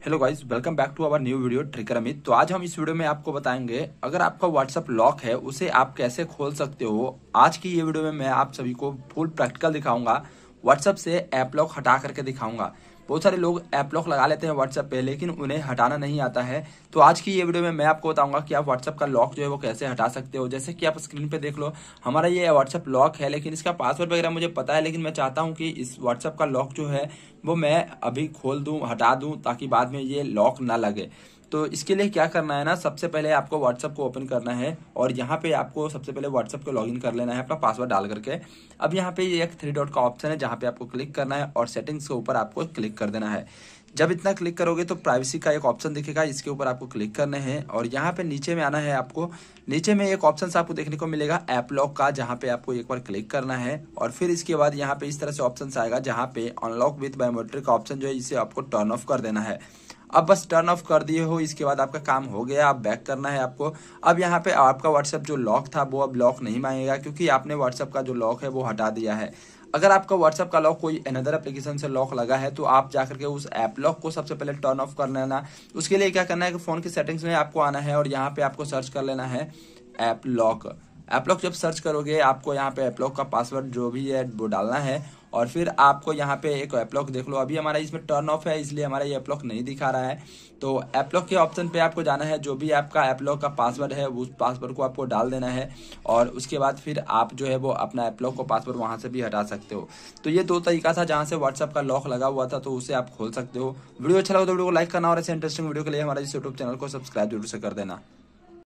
Hello guys welcome back to our new video Tricker Amit तो आज हम इस वीडियो में आपको बताएँगे, अगर आपका व्हाट्सअप लॉक है, उसे आप कैसे खोल सकते हो? आज की ये वीडियो में मैं आप सभी को फुल प्रैक्टिकल दिखाऊँगा व्हाट्सअप से ऐप लॉक हटा करके दिखाऊँगा। बहुत सारे लोग ऐप लॉक लगा लेते हैं व्हाट्सएप पे, लेकिन उन्हें हटाना नहीं आता है। तो आज की ये वीडियो में मैं आपको बताऊँगा कि आप व्हाट्सएप का लॉक जो है वो कैसे हटा सकते हो। जैसे कि आप स्क्रीन पे देख लो, हमारा ये व्हाट्सएप लॉक है, लेकिन इसका पासवर्ड वगैरह मुझे पता है, लेकिन मैं चाहता हूँ कि इस व्हाट्सएप का लॉक जो है, वो मैं अभी खोल दूँ, हटा दूँ, ताकि बाद में ये लॉक ना लगे। तो इसके लिए क्या करना है ना, सबसे पहले आपको व्हाट्सअप को ओपन करना है और यहाँ पे आपको सबसे पहले व्हाट्सअप को लॉगिन कर लेना है, अपना पासवर्ड डाल करके। अब यहाँ पे एक थ्री डॉट का ऑप्शन है जहाँ पे आपको क्लिक करना है और सेटिंग्स के ऊपर आपको क्लिक कर देना है। जब इतना क्लिक करोगे तो प्राइवेसी का एक ऑप्शन दिखेगा इसके ऊपर आपको क्लिक करने हैं। और यहाँ पे नीचे में आना है आपको। नीचे में एक ऑप्शन आपको देखने को मिलेगा, ऐप लॉक का, जहाँ पे आपको एक बार क्लिक करना है। और फिर इसके बाद यहाँ पे इस तरह से ऑप्शन आएगा, जहाँ पे अनलॉक विथ बायोमेट्रिक ऑप्शन जो है, इसे आपको टर्न ऑफ़ कर देना है। अब बस टर्न ऑफ़ कर दिए हो, इसके बाद आपका काम हो गया, अब बैक करना है आपको। अब यहाँ पे आपका व्हाट्सएप जो लॉक था, वो अब लॉक नहीं मांगेगा, क्योंकि आपने व्हाट्सएप का जो लॉक है, वो हटा दिया है। अगर आपका व्हाट्सएप का लॉक कोई अनदर एप्लीकेशन से लॉक लगा है तो आप जाकर के उस ऐप लॉक को सबसे पहले टर्न ऑफ़ कर लेना। उसके लिए क्या करना है कि फ़ोन की सेटिंग्स में आपको आना है और यहाँ पे आपको सर्च कर लेना है ऐप लॉक ऐप लॉक जब सर्च करोगे, आपको यहाँ पे ऐप लॉक का पासवर्ड जो भी है, वो डालना है। और फिर आपको यहाँ पे एक ऐप लॉक देख लो। अभी हमारा इसमें टर्न ऑफ़ है, इसलिए हमारा ये ऐप लॉक नहीं दिखा रहा है। तो ऐप लॉक के ऑप्शन पे आपको जाना है। जो भी आपका ऐप लॉक का पासवर्ड है, उस पासवर्ड को आपको डाल देना है। और उसके बाद फिर आप जो है, वो अपना ऐप लॉक को पासवर्ड वहाँ से भी हटा सकते हो। तो ये दो तरीका था जहाँ से व्हाट्सअप का लॉक लगा हुआ था तो उसे आप खोल सकते हो। वीडियो अच्छा लगा तो वीडियो को लाइक करना और ऐसे इंटरेस्टिंग वीडियो के लिए हमारे इस यूट्यूब चैनल को सब्सक्राइब ज़रूर से कर देना।